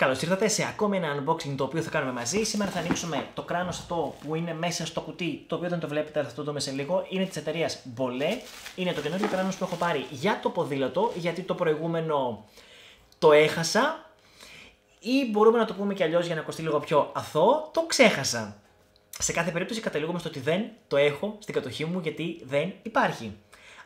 Καλώς ήρθατε σε ακόμη ένα unboxing το οποίο θα κάνουμε μαζί. Σήμερα θα ανοίξουμε το κράνος αυτό που είναι μέσα στο κουτί, το οποίο δεν το βλέπετε, αλλά θα το δούμε σε λίγο. Είναι της εταιρείας Bolé. Είναι το καινούριο κράνος που έχω πάρει για το ποδήλατο, γιατί το προηγούμενο το έχασα. Ή μπορούμε να το πούμε κι αλλιώς για να ακουστεί λίγο πιο αθώο, το ξέχασα. Σε κάθε περίπτωση καταλήγουμε στο ότι δεν το έχω στην κατοχή μου γιατί δεν υπάρχει.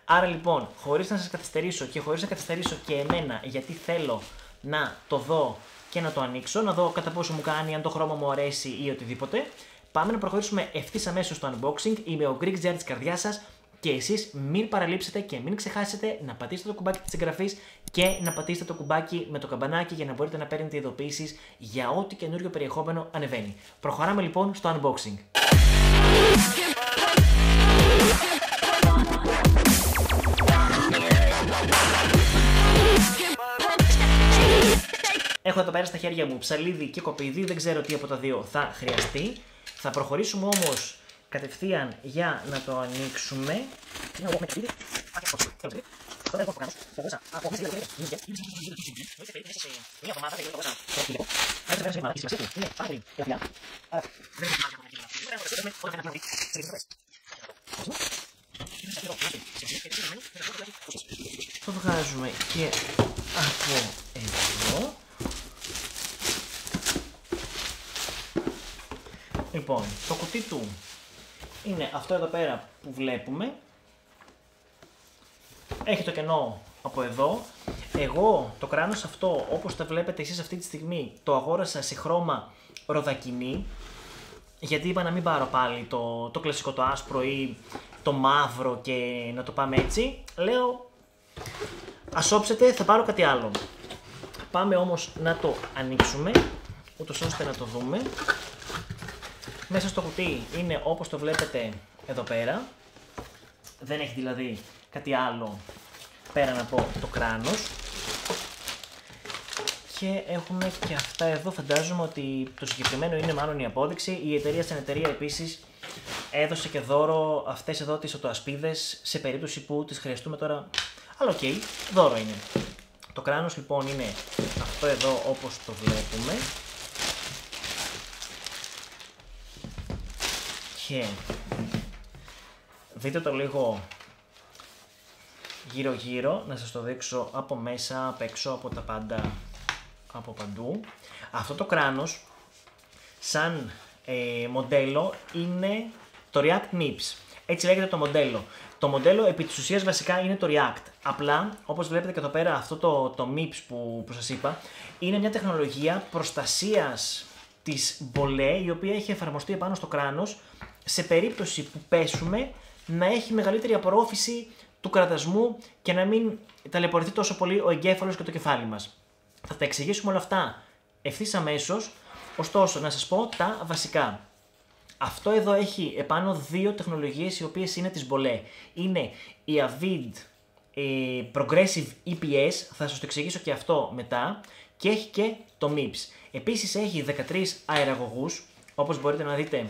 Άρα λοιπόν, χωρίς να σας καθυστερήσω και χωρίς να καθυστερήσω και εμένα γιατί θέλω να το δω και να το ανοίξω, να δω κατά πόσο μου κάνει, αν το χρώμα μου αρέσει ή οτιδήποτε. Πάμε να προχωρήσουμε ευθύς αμέσως στο unboxing. Είμαι ο Greek Jar της καρδιάς σας και εσείς μην παραλείψετε και μην ξεχάσετε να πατήσετε το κουμπάκι της εγγραφής και να πατήσετε το κουμπάκι με το καμπανάκι για να μπορείτε να παίρνετε ειδοποιήσεις για ό,τι καινούριο περιεχόμενο ανεβαίνει. Προχωράμε λοιπόν στο unboxing. Έχω εδώ πέρα στα χέρια μου ψαλίδι και κοπίδι, δεν ξέρω τι από τα δύο θα χρειαστεί. Θα προχωρήσουμε όμως κατευθείαν για να το ανοίξουμε. Το βγάζουμε και από εδώ. Λοιπόν, το κουτί του είναι αυτό εδώ πέρα που βλέπουμε. Έχει το κενό από εδώ. Εγώ το κράνος αυτό, όπως το βλέπετε εσείς αυτή τη στιγμή, το αγόρασα σε χρώμα ροδακινή. Γιατί είπα να μην πάρω πάλι το, το κλασικό το άσπρο ή το μαύρο και να το πάμε έτσι. Λέω, ας όψετε, θα πάρω κάτι άλλο. Πάμε όμως να το ανοίξουμε, ούτως ώστε να το δούμε. Μέσα στο κουτί είναι όπως το βλέπετε εδώ πέρα. Δεν έχει δηλαδή κάτι άλλο πέραν από το κράνος. Και έχουμε και αυτά εδώ. Φαντάζομαι ότι το συγκεκριμένο είναι μάλλον η απόδειξη. Η εταιρεία στην εταιρεία επίσης έδωσε και δώρο αυτές εδώ τις οτοασπίδες σε περίπτωση που τις χρειαστούμε τώρα. Αλλά OK, okay, δώρο είναι. Το κράνος λοιπόν είναι αυτό εδώ όπως το βλέπουμε. Και δείτε το λίγο γύρω γύρω, να σας το δείξω από μέσα, απ' έξω, από τα πάντα, από παντού. Αυτό το κράνος, σαν ε, μοντέλο, είναι το React Nips. Έτσι λέγεται το μοντέλο. Το μοντέλο επί της ουσίας βασικά είναι το React. Απλά, όπως βλέπετε και εδώ πέρα, αυτό το, το MIPS που, που σας είπα, είναι μια τεχνολογία προστασίας της Bolé, η οποία έχει εφαρμοστεί επάνω στο κράνος σε περίπτωση που πέσουμε να έχει μεγαλύτερη απορρόφηση του κρατασμού και να μην ταλαιπωρηθεί τόσο πολύ ο εγκέφαλος και το κεφάλι μας. Θα τα εξηγήσουμε όλα αυτά ευθύς αμέσως. Ωστόσο, να σας πω τα βασικά. Αυτό εδώ έχει επάνω δύο τεχνολογίες οι οποίες είναι της Bolé. Είναι η Avid ε, Progressive EPS, θα σας το εξηγήσω και αυτό μετά, και έχει και το MIPS. Επίσης έχει 13 αεραγωγούς, όπως μπορείτε να δείτε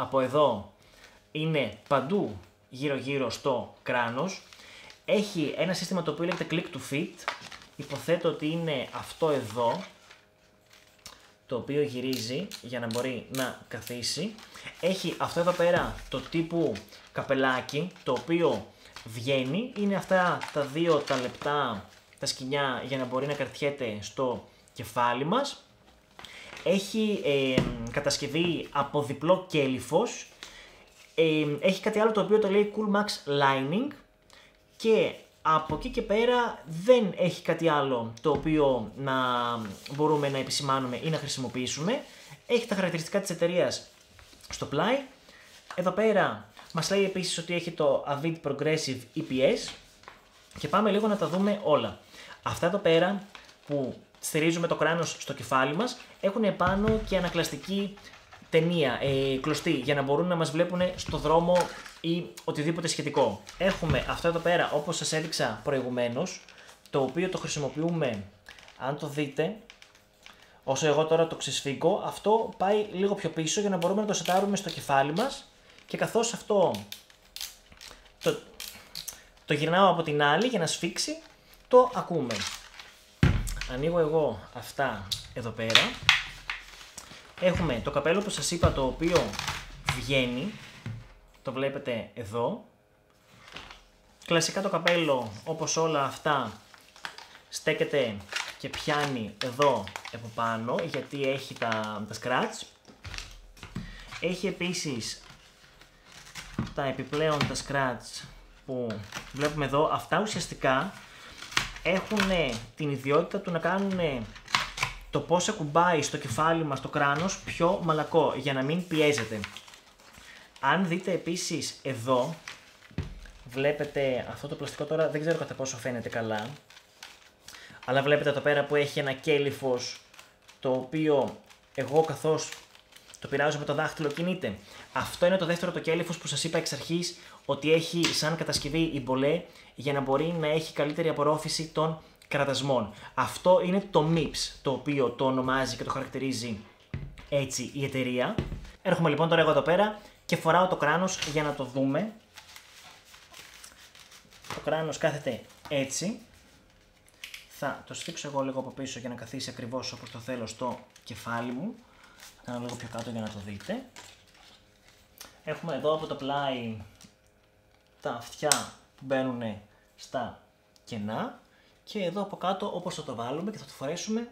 από εδώ είναι παντού γύρω γύρω στο κράνος. Έχει ένα σύστημα το οποίο λέγεται click to fit. Υποθέτω ότι είναι αυτό εδώ, το οποίο γυρίζει για να μπορεί να καθίσει. Έχει αυτό εδώ πέρα το τύπου καπελάκι, το οποίο βγαίνει. Είναι αυτά τα δύο τα λεπτά τα σκηνιά για να μπορεί να κρατιέται στο κεφάλι μας έχει ε, κατασκευή από διπλό κέλυφος, ε, έχει κάτι άλλο το οποίο το λέει Cool Max Lining και από εκεί και πέρα δεν έχει κάτι άλλο το οποίο να μπορούμε να επισημάνουμε ή να χρησιμοποιήσουμε. Έχει τα χαρακτηριστικά της εταιρείας στο πλάι. Εδώ πέρα μας λέει επίσης ότι έχει το Avid Progressive EPS και πάμε λίγο να τα δούμε όλα. Αυτά εδώ πέρα που στηρίζουμε το κράνος στο κεφάλι μας, έχουν επάνω και ανακλαστική ταινία, ε, κλωστή, για να μπορούν να μας βλέπουν στο δρόμο ή οτιδήποτε σχετικό. Έχουμε αυτό εδώ πέρα, όπως σας έδειξα προηγουμένως, το οποίο το χρησιμοποιούμε, αν το δείτε, όσο εγώ τώρα το ξεσφίγγω, αυτό πάει λίγο πιο πίσω για να μπορούμε να το σετάρουμε στο κεφάλι μας και καθώς αυτό το, το γυρνάω από την άλλη για να σφίξει, το ακούμε. Ανοίγω εγώ αυτά εδώ πέρα. Έχουμε το καπέλο που σας είπα το οποίο βγαίνει. Το βλέπετε εδώ. Κλασικά το καπέλο όπως όλα αυτά στέκεται και πιάνει εδώ από πάνω γιατί έχει τα, τα scratch. Έχει επίσης τα επιπλέον τα scratch που βλέπουμε εδώ. Αυτά ουσιαστικά έχουν την ιδιότητα του να κάνουν το πώς ακουμπάει στο κεφάλι μας το κράνος πιο μαλακό για να μην πιέζεται. Αν δείτε επίσης εδώ, βλέπετε αυτό το πλαστικό τώρα δεν ξέρω κατά πόσο φαίνεται καλά, αλλά βλέπετε εδώ πέρα που έχει ένα κέλυφος το οποίο εγώ καθώς το πειράζω με το δάχτυλο κινείται. Αυτό είναι το δεύτερο το κέλυφος που σας είπα εξ αρχής ότι έχει σαν κατασκευή η μπολέ για να μπορεί να έχει καλύτερη απορρόφηση των κρατασμών. Αυτό είναι το MIPS το οποίο το ονομάζει και το χαρακτηρίζει έτσι η εταιρεία. Έρχομαι λοιπόν τώρα εγώ εδώ πέρα και φοράω το κράνος για να το δούμε. Το κράνος κάθεται έτσι. Θα το στήξω εγώ λίγο από πίσω για να καθίσει ακριβώς όπως το θέλω στο κεφάλι μου. Θα κάνω λίγο πιο κάτω για να το δείτε. Έχουμε εδώ από το πλάι τα αυτιά που μπαίνουν στα κενά και εδώ από κάτω όπως θα το βάλουμε και θα το φορέσουμε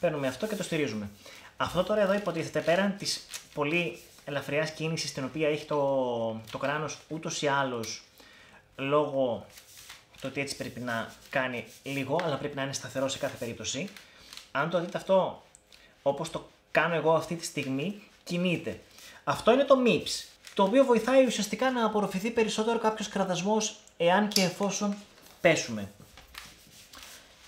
παίρνουμε αυτό και το στηρίζουμε. Αυτό τώρα εδώ υποτίθεται πέραν της πολύ ελαφριάς κίνησης την οποία έχει το, το κράνος ούτως ή άλλως λόγω το ότι έτσι πρέπει να κάνει λίγο αλλά πρέπει να είναι σταθερό σε κάθε περίπτωση. Αν το δείτε αυτό όπως το κάνω εγώ αυτή τη στιγμή κινείται. Αυτό είναι το MIPS το οποίο βοηθάει ουσιαστικά να απορροφηθεί περισσότερο κάποιος κραδασμός εάν και εφόσον πέσουμε.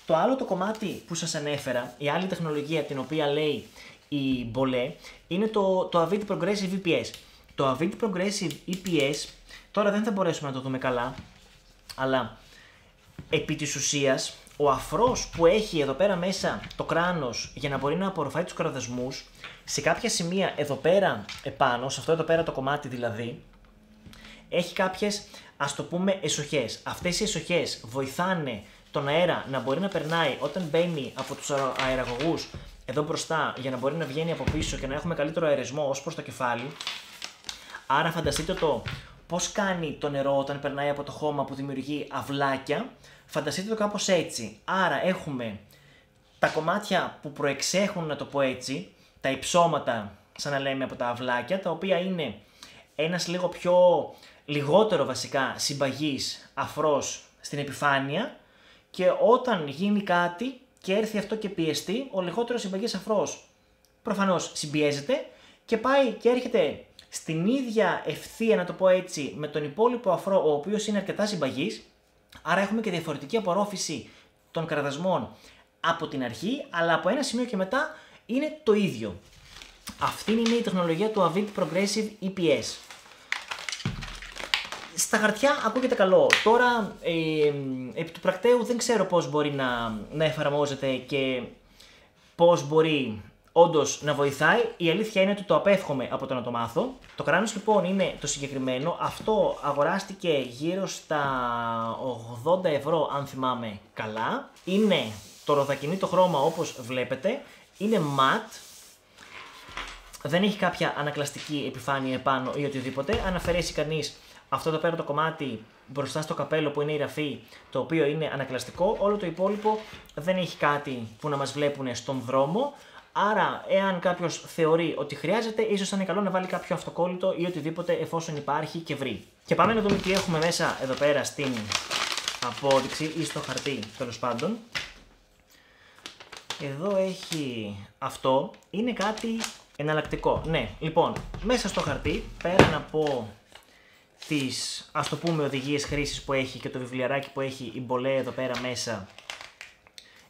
Το άλλο το κομμάτι που σας ανέφερα, η άλλη τεχνολογία την οποία λέει η Μπολέ, είναι το, το Avid Progressive EPS. Το Avid Progressive EPS, τώρα δεν θα μπορέσουμε να το δούμε καλά, αλλά επί της ουσίας, ο αφρός που έχει εδώ πέρα μέσα το κράνος για να μπορεί να απορροφάει τους κραδασμούς, σε κάποια σημεία εδώ πέρα επάνω, σε αυτό εδώ πέρα το κομμάτι δηλαδή, έχει κάποιες ας το πούμε εσοχές. Αυτές οι εσοχές βοηθάνε τον αέρα να μπορεί να περνάει όταν μπαίνει από τους αεραγωγούς εδώ μπροστά για να μπορεί να βγαίνει από πίσω και να έχουμε καλύτερο αερισμό ως προς το κεφάλι. Άρα φανταστείτε το πώς κάνει το νερό όταν περνάει από το χώμα που δημιουργεί αυλάκια. Φανταστείτε το κάπως έτσι. Άρα έχουμε τα κομμάτια που προεξέχουν να το πω έτσι, τα υψώματα σαν να λέμε από τα αυλάκια, τα οποία είναι ένας λίγο πιο λιγότερο βασικά συμπαγής αφρός στην επιφάνεια και όταν γίνει κάτι και έρθει αυτό και πιεστεί, ο λιγότερο συμπαγής αφρός προφανώς συμπιέζεται και πάει και έρχεται στην ίδια ευθεία, να το πω έτσι, με τον υπόλοιπο αφρό, ο οποίος είναι αρκετά συμπαγής, άρα έχουμε και διαφορετική απορρόφηση των κραδασμών από την αρχή, αλλά από ένα σημείο και μετά είναι το ίδιο. Αυτή είναι η τεχνολογία του Avid Progressive EPS. Στα χαρτιά ακούγεται καλό. Τώρα, ε, επί του πρακτέου δεν ξέρω πώς μπορεί να, να εφαρμόζεται και πώς μπορεί όντως να βοηθάει. Η αλήθεια είναι ότι το απέφχομαι από το να το μάθω. Το κράνος λοιπόν είναι το συγκεκριμένο. Αυτό αγοράστηκε γύρω στα 80 ευρώ αν θυμάμαι καλά. Είναι το ροδακινή χρώμα όπως βλέπετε. Είναι mat. Δεν έχει κάποια ανακλαστική επιφάνεια επάνω ή οτιδήποτε. Αν αφαιρέσει κανείς αυτό εδώ πέρα το κομμάτι μπροστά στο καπέλο που είναι η ραφή, το οποίο είναι ανακλαστικό, όλο το υπόλοιπο δεν έχει κάτι που να μας βλέπουν στον δρόμο. Άρα, εάν κάποιος θεωρεί ότι χρειάζεται, ίσως θα είναι καλό να βάλει κάποιο αυτοκόλλητο ή οτιδήποτε εφόσον υπάρχει και βρει. Και πάμε να δούμε τι έχουμε μέσα εδώ πέρα στην απόδειξη ή στο χαρτί τέλος πάντων. Εδώ έχει αυτό, είναι κάτι εναλλακτικό. Ναι, λοιπόν, μέσα στο χαρτί, πέραν από τις ας το πούμε οδηγίες χρήσης που έχει και το βιβλιαράκι που έχει η Μπολέ εδώ πέρα μέσα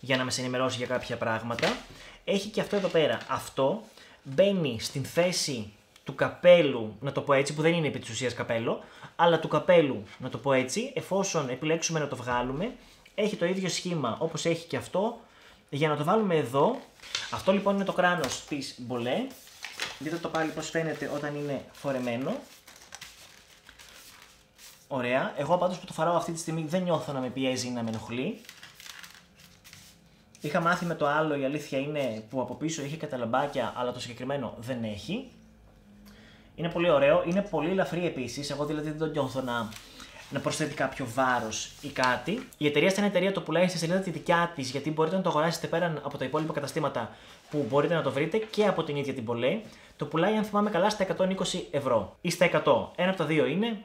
για να μας ενημερώσει για κάποια πράγματα. Έχει και αυτό εδώ πέρα. Αυτό μπαίνει στην θέση του καπέλου, να το πω έτσι, που δεν είναι επί της ουσίας καπέλο, αλλά του καπέλου, να το πω έτσι, εφόσον επιλέξουμε να το βγάλουμε, έχει το ίδιο σχήμα όπως έχει και αυτό, για να το βάλουμε εδώ. Αυτό λοιπόν είναι το κράνος της Μπολέ. Δείτε το πάλι πώς φαίνεται όταν είναι φορεμένο. Ωραία. Εγώ πάντως που το φοράω αυτή τη στιγμή δεν νιώθω να με πιέζει ή να με ενοχλεί. Είχα μάθει με το άλλο, η αλήθεια είναι που από πίσω είχε καταλαμπάκια, αλλά το συγκεκριμένο δεν έχει. Είναι πολύ ωραίο, είναι πολύ ελαφρύ επίσης. Εγώ δηλαδή δεν το νιώθω να, να προσθέτει κάποιο βάρος ή κάτι. Η εταιρεία στην εταιρεία το πουλάει στη σελίδα τη δικιά της, γιατί μπορείτε να το αγοράσετε πέραν από τα υπόλοιπα καταστήματα που μπορείτε να το βρείτε και από την ίδια την Πολέ. Το πουλάει, αν θυμάμαι καλά, στα 120 ευρώ ή στα 100. Ένα από τα δύο είναι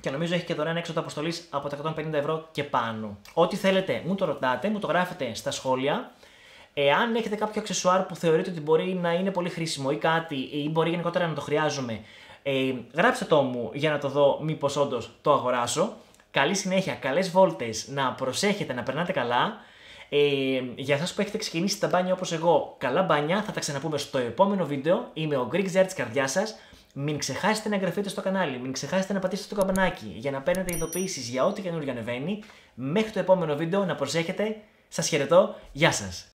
και νομίζω έχει και δωρεάν έξοδο αποστολής από τα 150 ευρώ και πάνω. Ό,τι θέλετε, μου το ρωτάτε, μου το γράφετε στα σχόλια. Εάν έχετε κάποιο αξεσουάρ που θεωρείτε ότι μπορεί να είναι πολύ χρήσιμο ή κάτι, ή μπορεί γενικότερα να το χρειάζομαι, ε, γράψτε το μου για να το δω μήπως όντως το αγοράσω. Καλή συνέχεια, καλές βόλτες, να προσέχετε, να περνάτε καλά. Ε, για εσάς που έχετε ξεκινήσει τα μπάνια όπως εγώ, καλά μπάνια, θα τα ξαναπούμε στο επόμενο βίντεο. Είμαι ο Greek Zer τη καρδιά σας. Μην ξεχάσετε να εγγραφείτε στο κανάλι, μην ξεχάσετε να πατήσετε το καμπανάκι για να παίρνετε ειδοποιήσεις για ό,τι καινούργιο ανεβαίνει. Μέχρι το επόμενο βίντεο να προσέχετε. Σας χαιρετώ. Γεια σας.